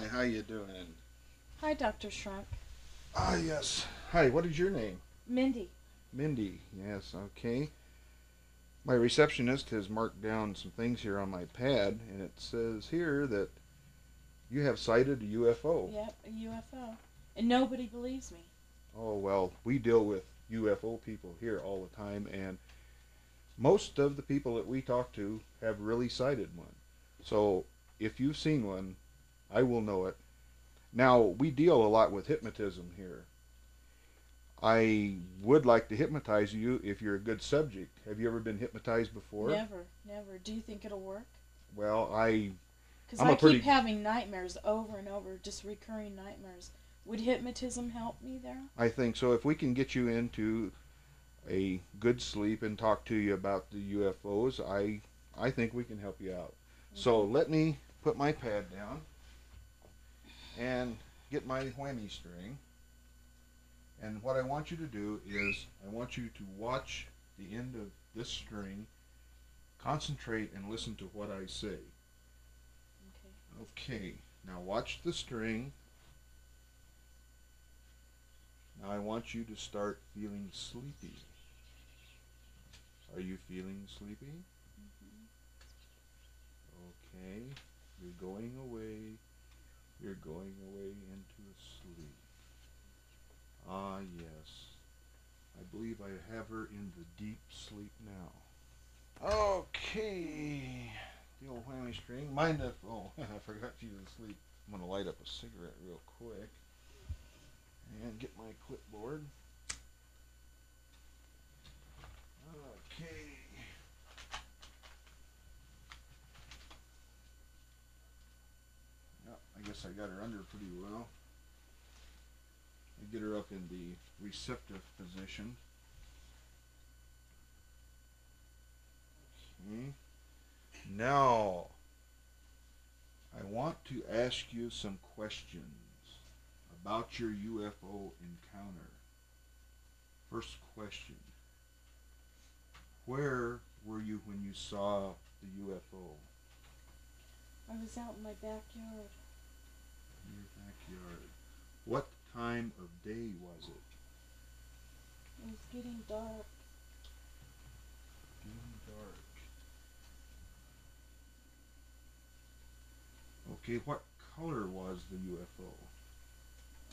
how you doing? Hi, Dr. Shrunk. Ah, yes. Hi, what is your name? Mindy. Mindy. Yes, okay. My receptionist has marked down some things here on my pad, and it says here that you have sighted a UFO. Yep, a UFO. And nobody believes me. Oh, well, we deal with UFO people here all the time, and most of the people that we talk to have really sighted one. So if you've seen one, I will know it. Now, we deal a lot with hypnotism here. I would like to hypnotize you if you're a good subject. Have you ever been hypnotized before? Never, never. Do you think it'll work? Well, I Because I'm pretty- keep having nightmares over and over, just recurring nightmares. Would hypnotism help me there? I think so. If we can get you into a good sleep and talk to you about the UFOs, I I think we can help you out. So let me put my pad down and get my whammy string. And what I want you to do is I want you to watch the end of this string, concentrate and listen to what I say. Okay. Okay, now watch the string. Now I want you to start feeling sleepy. Are you feeling sleepy? hmm Okay, you're going away. You're going away into a sleep. Ah, yes. I believe I have her in the deep sleep now. Okay. The old whammy string. Mind if. Oh, I forgot she's asleep. I'm going to light up a cigarette real quick. And get my clipboard. Okay. Yep, I guess I got her under pretty well. I get her up in the receptive position. Okay. Now, I want to ask you some questions about your UFO encounter. First question. Where were you when you saw the UFO? I was out in my backyard. Your backyard. What time of day was it? It was getting dark. Getting dark. Okay, what color was the UFO?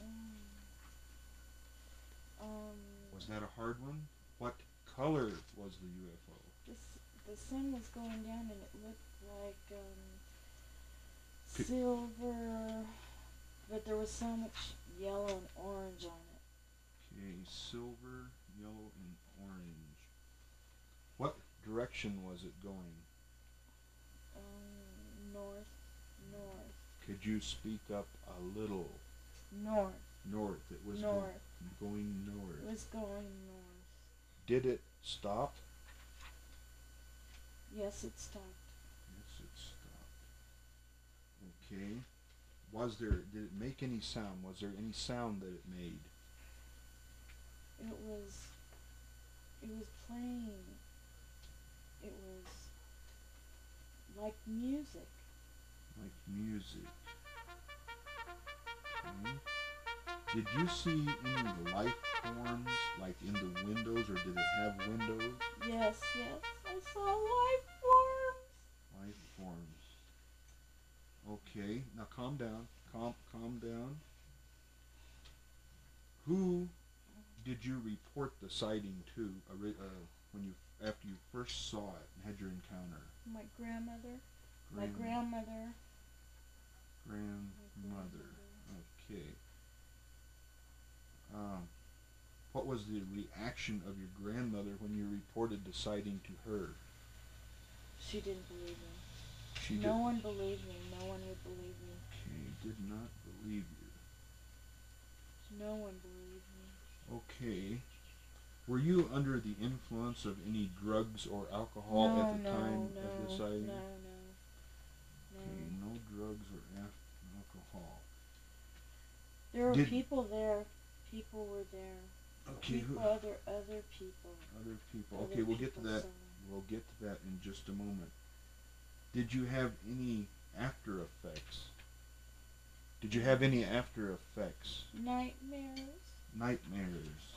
Um, um, Was that a hard one? What color was the UFO? the, the sun was going down and it looked like um, silver, but there was so much yellow and orange on it. Okay, silver, yellow, and orange. What direction was it going? Um, north, north, Could you speak up a little? north, North. It was go- north. going It north. was going north. Did it stop? Yes, it stopped. Yes, it stopped. Okay. Was there? Did it make any sound? Was there any sound that it made? It was. It was playing. It was like music. Like music. Okay. Did you see any life forms like in the windows, or did it have windows? Yes, yes, I saw life forms. Life forms. Okay. Now calm down. Calm, calm down. Who did you report the sighting to uh, when you after you first saw it and had your encounter? My grandmother. My Grand- grandmother. My grandmother. grandmother. Okay. Um, what was the reaction of your grandmother when you reported the sighting to her? She didn't believe me. She no did. one believed me. No one would believe me. Okay, did not believe you. No one believed me. Okay. Were you under the influence of any drugs or alcohol no, at the no, time no, of the sighting? no, no, Okay, no. no drugs or af- alcohol. There were Did- people there. People were there. Okay, who, people, other other people. other people. Other Okay, we'll get to that. saw. We'll get to that in just a moment. Did you have any after effects Did you have any after effects? Nightmares. Nightmares.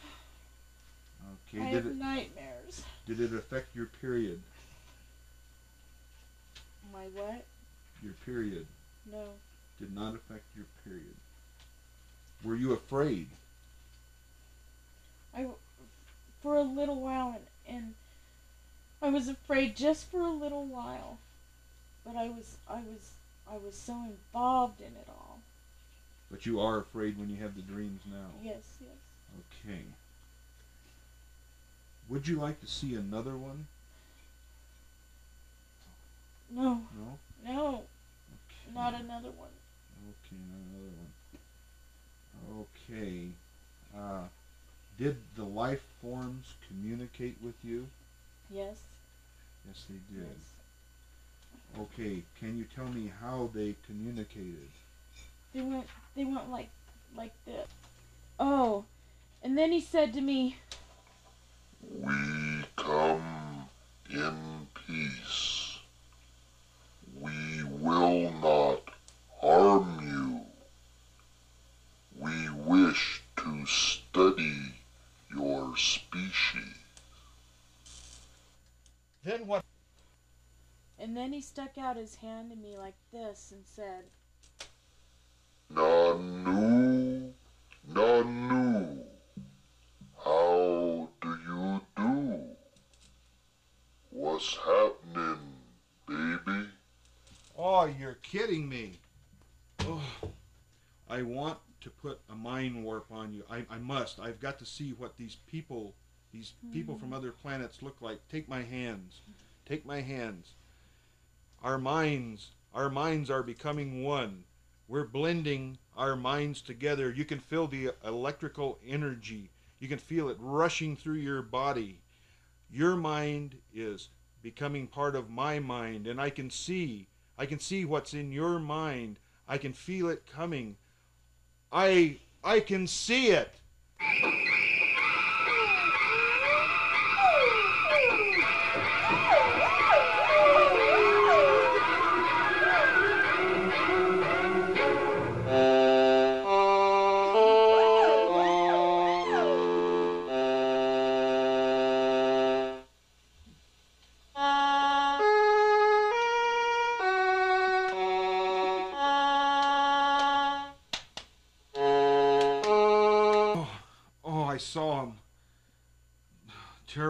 Okay. I Did have it nightmares. did it affect your period? My what? Your period No. did not affect your period. Were you afraid? I for a little while and, and I was afraid just for a little while. But I was I was I was so involved in it all. But you are afraid when you have the dreams now. Yes, yes. Okay. Would you like to see another one? No, No? no, Okay. not another one. Okay, not another one. Okay. Uh, did the life forms communicate with you? Yes. Yes, they did. Yes. Okay, can you tell me how they communicated? They went they went like like this. Oh. And then he said to me, We come in peace. We will not harm you. We wish to study your species. Then what? and then he stuck out his hand to me like this and said, Nanu, Nanu, how do you do? What's happening, baby? Oh, you're kidding me. Oh, I want to put a mind warp on you. I, I must. I've got to see what these people, these people hmm. from other planets look like. Take my hands. Take my hands. Our minds, our minds are becoming one. We're blending our minds together. You can feel the electrical energy. You can feel it rushing through your body. Your mind is becoming part of my mind, and I can see I can see what's in your mind. I can feel it coming. I I can see it.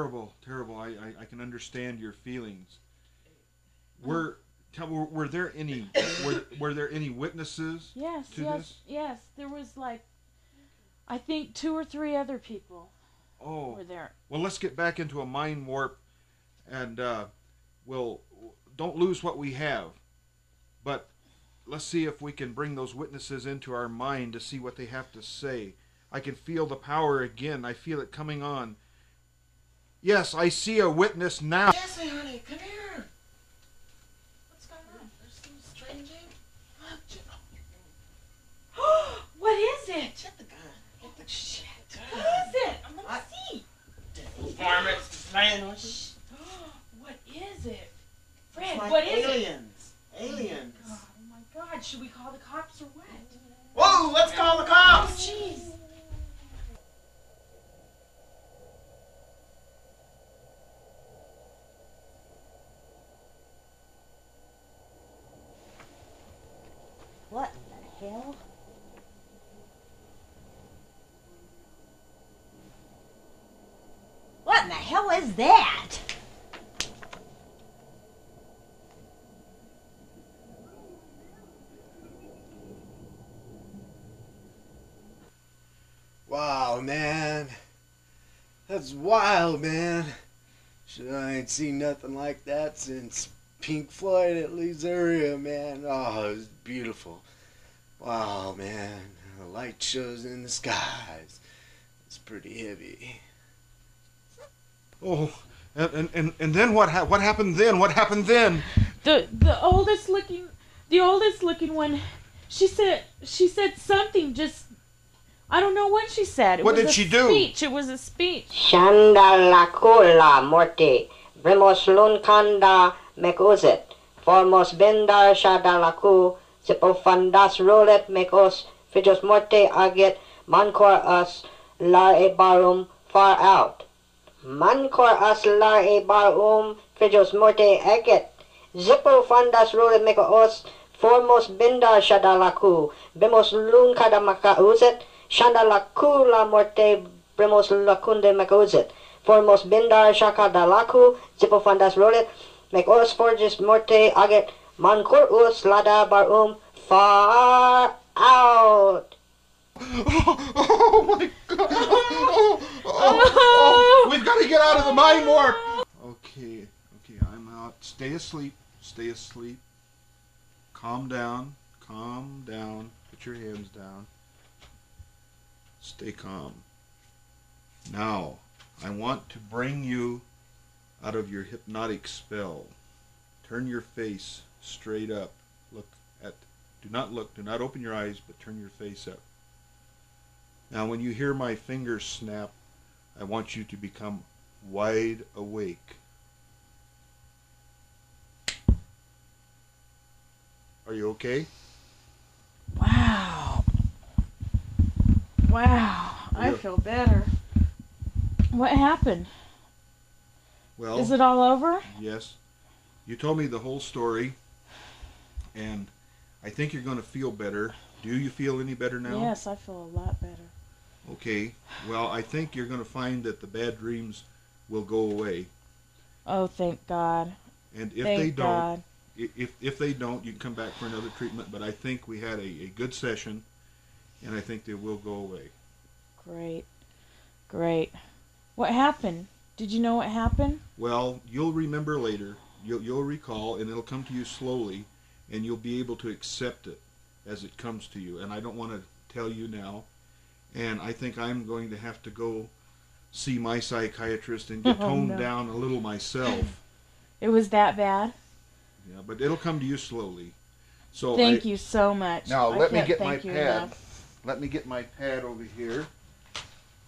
Terrible, terrible. I, I, I can understand your feelings. Were tell were, were there any were, were there any witnesses? Yes, yes, this? yes. There was like, I think two or three other people Oh, were there. well, let's get back into a mind warp, and uh, we'll don't lose what we have, but let's see if we can bring those witnesses into our mind to see what they have to say. I can feel the power again. I feel it coming on. Yes, I see a witness now. Jesse, honey, come here. What's going on? There's some strange ink. What is it? Get the gun. Get the shit. What is it? I'm gonna What? see. Varmints playing with shh. What is it? Fred, It's like what is it? aliens. Aliens. God, oh my God! Should we call the cops or what? Whoa, let's call the Oh, cops. jeez. What the hell? What is that? Wow, man. That's wild, man. Shit, I ain't seen nothing like that since Pink Floyd at Elysium, man. Oh, it was beautiful. Wow, man. The light shows in the skies. It's pretty heavy. Oh, and and, and, and then what? Ha- what happened then? What happened then? The the oldest looking, the oldest looking one. She said she said something. Just I don't know what she said. It What was did a she do? Speech. It was a speech. Shandalakula morte, vimos lunkanda mekuzit, formos bindar shadalaku, Zippo fandas rolet make os fijos morte aget mancor us lar e barum far out. Mancor us lar e barum fijos morte agit. Zippo fandas rolet make os formos bindar shadalaku bemos lun kada maka uzet shandalaku la morte bremos lacunde maka uzet. Formos bindar shakadalaku zippo fandas rolet make os forges morte agit mancor us lada barum far out. Oh my god! Oh, oh, oh, We've got to get out of the mind warp. Okay, okay, I'm out. Stay asleep. Stay asleep. Calm down. Calm down. Put your hands down. Stay calm. Now, I want to bring you out of your hypnotic spell. Turn your face straight up. Look at. Do not look. Do not open your eyes, but turn your face up. Now, when you hear my fingers snap, I want you to become wide awake. Are you okay? Wow. Wow. I feel better. What happened? Well, Is it all over? yes. You told me the whole story, and I think you're going to feel better. Do you feel any better now? Yes, I feel a lot better. Okay. Well, I think you're going to find that the bad dreams will go away, Oh, thank God. and if thank they don't, God. if if they don't, you can come back for another treatment. But I think we had a, a good session, and I think they will go away. Great. Great. What happened? Did you know what happened? Well, you'll remember later. You'll you'll recall, and it'll come to you slowly, and you'll be able to accept it as it comes to you. And I don't want to tell you now, and I think I'm going to have to go see my psychiatrist and get Oh, toned no. down a little myself. It was that bad? Yeah, but it'll come to you slowly. So Thank I, you so much. Now I let me get my pad. enough. Let me get my pad over here.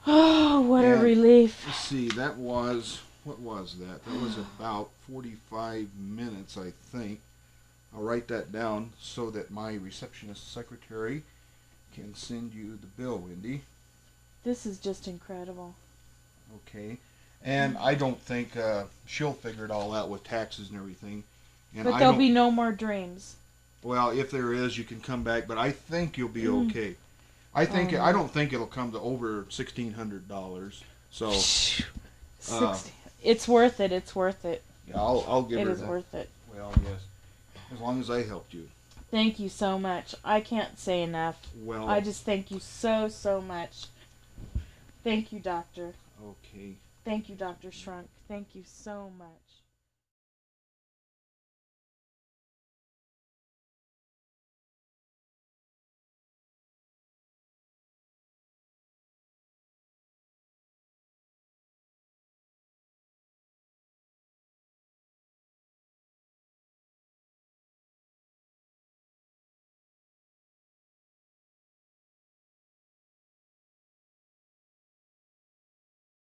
Oh, what a relief. Let's see, that was what was that? That was about 45 minutes, I think. I'll write that down so that my receptionist secretary can send you the bill, Wendy. This is just incredible. Okay. And I don't think uh, she'll figure it all out with taxes and everything. And but I there'll don't, be no more dreams. well, if there is, you can come back. But I think you'll be Mm. okay. I think Oh, I don't think it'll come to over sixteen hundred dollars. So uh, 60. it's worth it. It's worth it. yeah, I'll I'll give It her is that. worth it. Well, yes. As long as I helped you. Thank you so much. I can't say enough. Well, I just thank you so, so much. Thank you, Doctor. Okay. Thank you, Dr. Shrunk. Thank you so much.